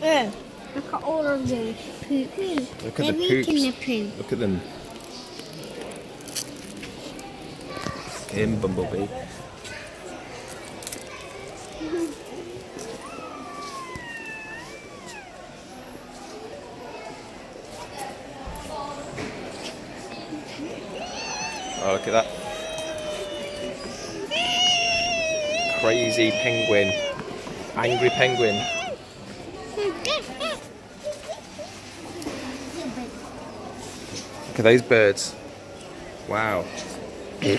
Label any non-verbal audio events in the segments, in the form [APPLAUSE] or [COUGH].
Look at all of the poop. Look They're at the poops. the. Look at them. Him, Bumblebee. [LAUGHS] Oh, look at that. Crazy penguin. Angry penguin. At those birds. Wow. They're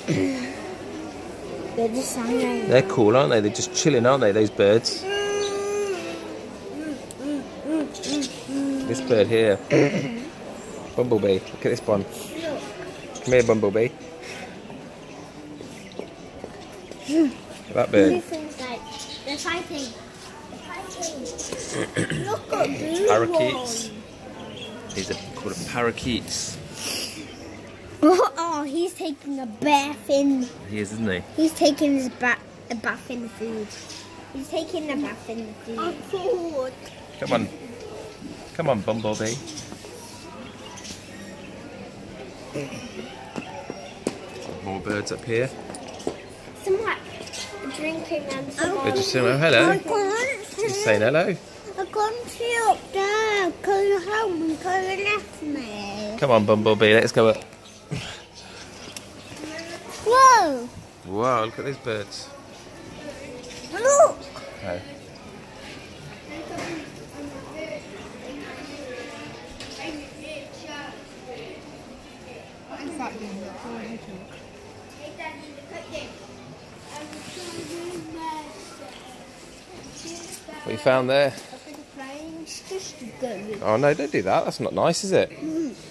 just hanging. They're cool, aren't they? They're just chilling, aren't they, those birds? This bird here. [COUGHS] Bumblebee. Look at this one. Come here, Bumblebee. That bird. This is like, they're fighting. Fighting. Look at Parakeets. These are called parakeets. Oh, he's taking a bath in. He is, isn't he? He's taking his ba- a bath in the food. He's taking a bath in the food. food. Come on. Come on, Bumblebee. More birds up here. Some like drinking and some. They're just saying, oh, hello. can't Just saying hello. I can't see up there. Come home and come left me. Come on, Bumblebee, let's go up. Whoa! Wow, look at these birds. Look! Oh. What you found there? Oh no, don't do that. That's not nice, is it?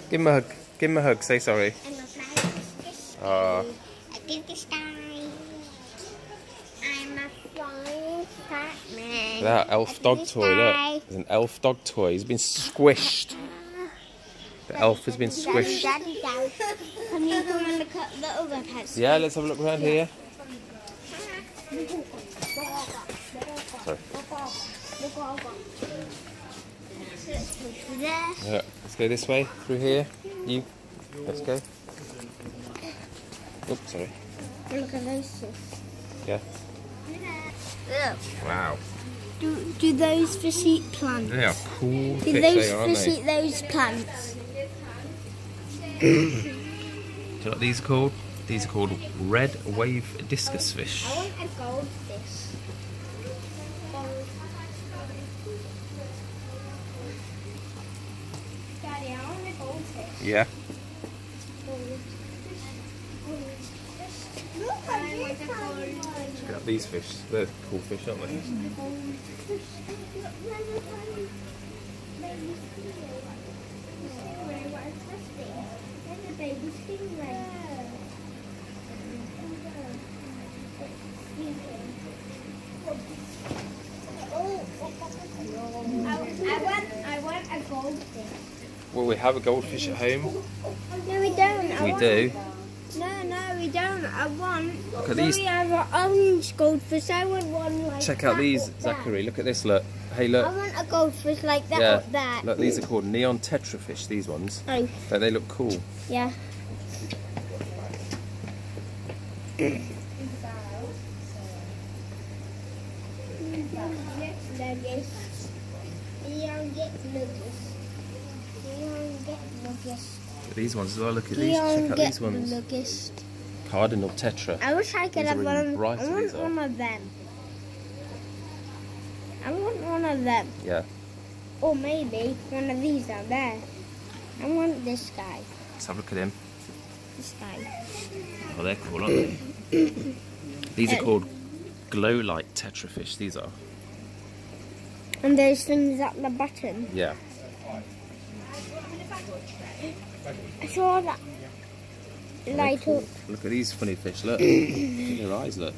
Give him a hug. Give him a hug. Say sorry. Oh, I did. I'm a flying that elf dog toy. Look, there's an elf dog toy. He's been squished. The elf has been squished. Daddy, daddy, Can you come and look at the other pets? Yeah, let's have a look around here. Sorry. Yeah, let's go this way through here. You, let's go. Oops, sorry. Look at those fish. Yeah. Look. Wow. Do, do those fish eat plants? They are cool Do fish, those they are, aren't fish they? eat those plants? Do you know what these are called? These are called red wave discus fish. I want a goldfish. Daddy, I want a goldfish. Yeah. Look at this one. Check out these fish. They're cool fish, aren't they? I want, I want a goldfish. Well, we have a goldfish at home. No, we don't. I We want- do. No, no, we don't. I want. Look at these. We have an orange goldfish. I want one like Check out these. Zachary. Look at this. Look. Hey, look. I want a goldfish like that Yeah. up there. Look, these are called neon tetrafish. These ones. Oh, Don't they look cool? yeah. These ones as well. Look at these. Check out these ones. Lucas. Cardinal tetra. I wish I could These have are one. of- brighter, I want are. one of them. I want one of them. Yeah. Or maybe one of these out there. I want this guy. Let's have a look at him. This guy. Oh, they're cool, aren't they? [COUGHS] These are called glow light tetrafish. These are. And those things at the bottom. Yeah. I saw that Cool. Look at these funny fish, look. [CLEARS THROAT] look their eyes, look.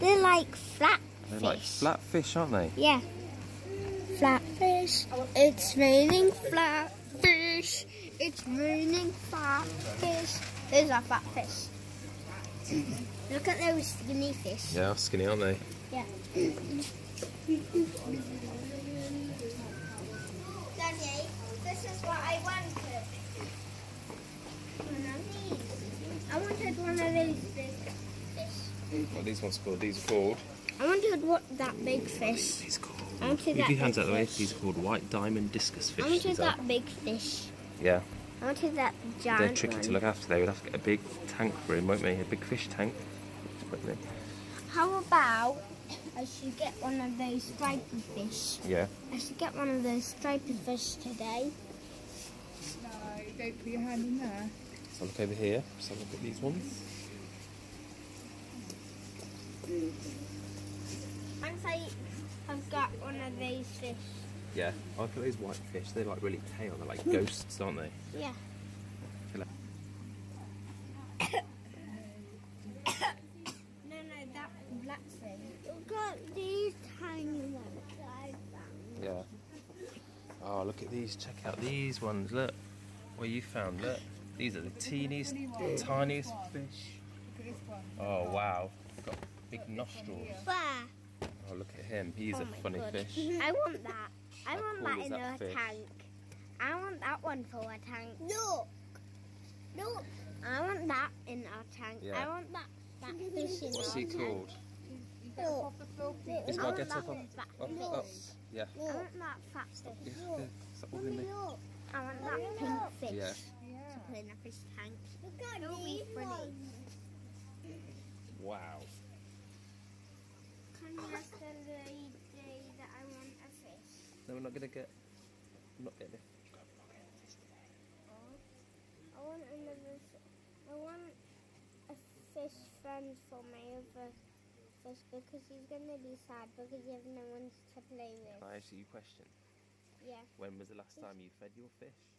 They're like flat They're fish. like flat fish, aren't they? Yeah. Flat fish. It's raining flat fish. It's raining flat fish. Those are flat fish. Look at those skinny fish. Yeah, skinny, aren't they? Yeah. Daddy, this is what I wanted. Oh, these ones are called. These are called. I wanted what that big fish. These are called. I wanted Move that your hands big out of the way. fish. These are called white diamond discus fish. I wanted These are. that big fish. Yeah, I wanted that giant they're tricky one. to look after. They would have to get a big tank for him, won't they? A big fish tank. to put them in. How about I should get one of those striped fish? Yeah. I should get one of those striped fish today. No, don't put your hand in there. So look over here. So look at these ones. Once I have got one of those fish. Yeah. I look at those white fish. They're like really pale. They're like ghosts, aren't they? Yeah. Feel No, no, that black thing. Look at these tiny ones that I found. Yeah. Oh, look at these. Check out these ones. Look. What you found. Look. These are the teeniest, tiniest fish. Look at this one. Oh, wow. Got big nostrils. Where? Oh, look at him. He's Oh a funny God. fish. I want that. I How want that in that a fish? tank. I want that one for a tank. Look. Look. I want that in our tank. Yeah. I want that, that fish in What's our he tank. called? Look. Off the floor, please. This I guy want gets that up, up, fat up, fish. up. Yeah. I want that fat fish. Yeah. yeah. Stop wobbling me. I want that pink fish. Yeah. Yeah. Put in a fish tank. Look at It'll be funny. Wow. Can you ask the lady that I want a fish? No, we're not gonna get. I'm not getting it. Oh, I want another. f- I want a fish friend for my other fish because he's gonna be sad because you have no one to play Can with. I ask you a question? Yeah. When was the last time you fed your fish?